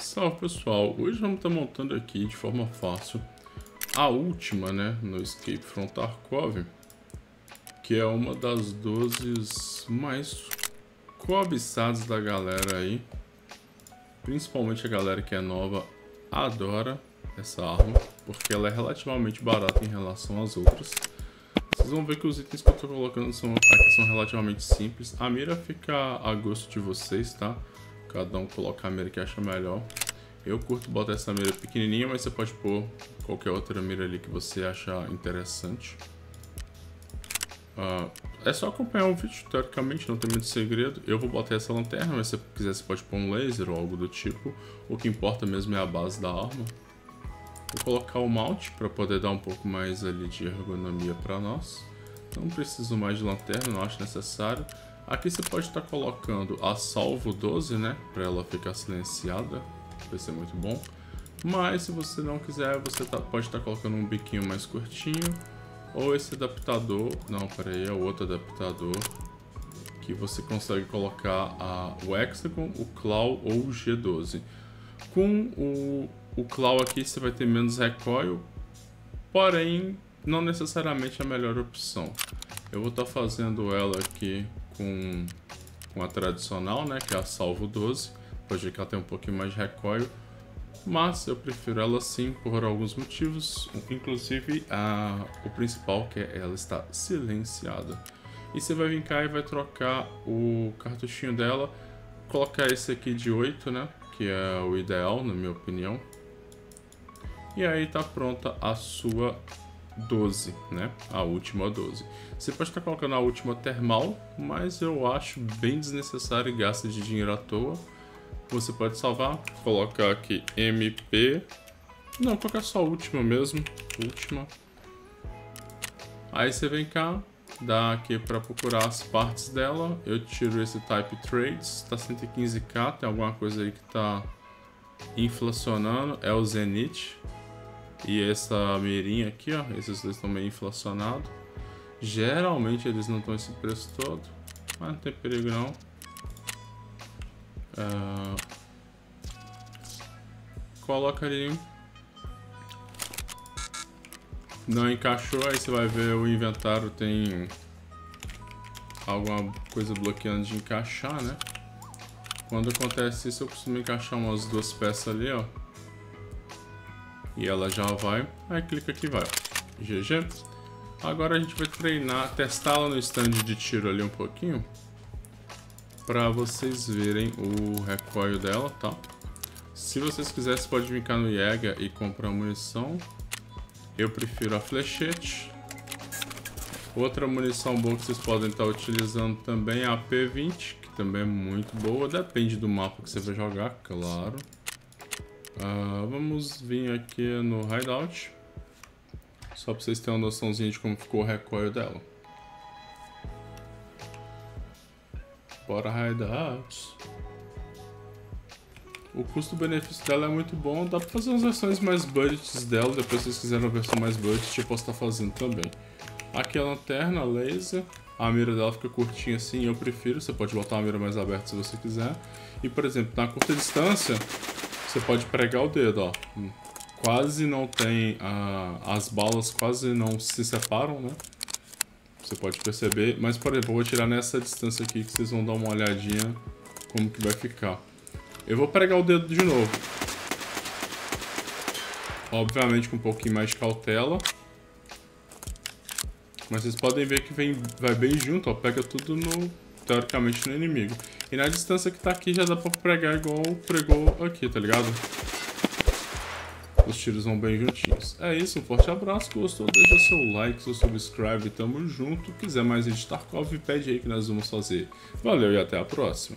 Salve pessoal, hoje vamos estar montando aqui de forma fácil a última, né, no Escape from Tarkov, que é uma das 12 mais cobiçadas da galera aí, principalmente a galera que é nova adora essa arma, porque ela é relativamente barata em relação às outras. Vocês vão ver que os itens que eu estou colocando são, aqui são relativamente simples. A mira fica a gosto de vocês, tá? Cada um coloca a mira que acha melhor. Eu curto botar essa mira pequenininha, mas você pode pôr qualquer outra mira ali que você achar interessante. Uh, é só acompanhar o vídeo, teoricamente não tem muito segredo. Eu vou botar essa lanterna, mas se você quiser você pode pôr um laser ou algo do tipo. O que importa mesmo é a base da arma. Vou colocar o mount para poder dar um pouco mais ali de ergonomia para nós. Não preciso mais de lanterna, não acho necessário. Aqui você pode estar colocando a salvo 12, né? Para ela ficar silenciada. Vai ser muito bom. Mas se você não quiser, você tá, pode estar colocando um biquinho mais curtinho. Ou esse adaptador. Não, peraí, é o outro adaptador. Que você consegue colocar a, o Hexagon, o Claw ou o G12. Com o, o Claw aqui você vai ter menos recoil. Porém, não necessariamente a melhor opção. Eu vou estar fazendo ela aqui com, com a tradicional, né, que é a Salvo 12. Pode ver que ela tem um pouquinho mais de recoil, mas eu prefiro ela sim por alguns motivos, inclusive a, o principal que é ela está silenciada. E você vai vir cá e vai trocar o cartuchinho dela, colocar esse aqui de 8, né, que é o ideal na minha opinião. E aí tá pronta a sua 12, né? A última 12. Você pode estar colocando a última termal, mas eu acho bem desnecessário e gasta de dinheiro à toa. Você pode salvar, colocar aqui MP. Não, colocar só a última mesmo. Última. Aí você vem cá, dá aqui para procurar as partes dela. Eu tiro esse Type Trades, tá 115k, tem alguma coisa aí que tá inflacionando. É o Zenith. E essa mirinha aqui, ó, esses dois estão meio inflacionados. Geralmente eles não estão esse preço todo, mas não tem perigo não. Uh, coloca ali. Não encaixou, aí você vai ver o inventário tem alguma coisa bloqueando de encaixar, né? Quando acontece isso, eu costumo encaixar umas duas peças ali, ó. E ela já vai. Aí clica aqui vai. GG. Agora a gente vai treinar, testá-la no stand de tiro ali um pouquinho. Pra vocês verem o recoil dela, tá? Se vocês quiserem, pode vir cá no Jäger e comprar munição. Eu prefiro a flechete. Outra munição boa que vocês podem estar utilizando também é a P20, que também é muito boa. Depende do mapa que você vai jogar, claro. Uh, vamos vir aqui no hideout. Só para vocês terem uma noçãozinha de como ficou o recoil dela. Bora hideout. O custo-benefício dela é muito bom. Dá para fazer umas versões mais budgets dela. Depois se vocês quiserem uma versão mais budget, eu posso estar fazendo também. Aqui a lanterna, laser. A mira dela fica curtinha assim, eu prefiro. Você pode botar uma mira mais aberta se você quiser. E, por exemplo, na curta distância, você pode pregar o dedo, ó. Quase não tem... Uh, as balas quase não se separam, né? Você pode perceber. Mas, por exemplo, eu vou tirar nessa distância aqui que vocês vão dar uma olhadinha como que vai ficar. Eu vou pregar o dedo de novo. Obviamente com um pouquinho mais de cautela. Mas vocês podem ver que vem, vai bem junto, ó. Pega tudo no, teoricamente no inimigo. E na distância que tá aqui já dá pra pregar igual pregou aqui, tá ligado? Os tiros vão bem juntinhos. É isso, um forte abraço, gostou, deixa seu like, seu subscribe, tamo junto. Quiser mais editar Tarkov, pede aí que nós vamos fazer. Valeu e até a próxima.